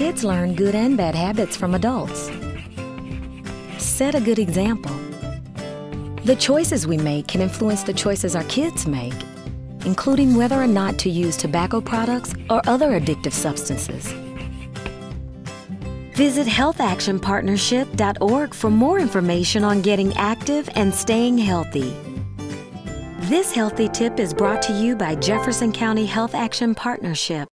Kids learn good and bad habits from adults. Set a good example. The choices we make can influence the choices our kids make, including whether or not to use tobacco products or other addictive substances. Visit healthactionpartnership.org for more information on getting active and staying healthy. This healthy tip is brought to you by Jefferson County Health Action Partnership.